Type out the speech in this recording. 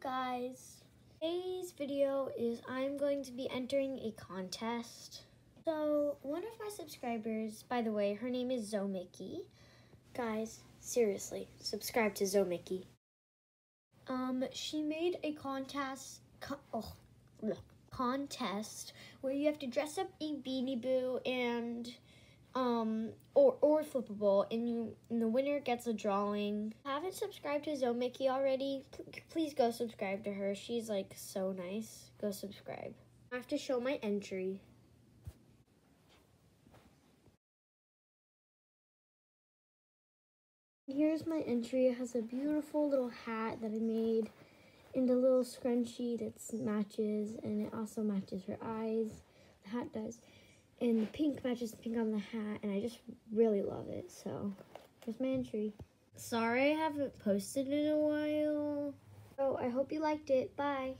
guys. Today's video is I'm going to be entering a contest. So one of my subscribers, by the way, her name is Zoemickey. Guys, seriously, subscribe to Zoemickey. Um, she made a contest, co oh, contest where you have to dress up a Beanie Boo and or flippable and, you, and the winner gets a drawing. Haven't subscribed to Zoemickey already? P please go subscribe to her. She's like so nice. Go subscribe. I have to show my entry. Here's my entry. It has a beautiful little hat that i made and a little scrunchie that matches and it also matches her eyes. The hat does and the pink matches the pink on the hat and I just really love it so here's my entry. Sorry I haven't posted in a while. Oh I hope you liked it. Bye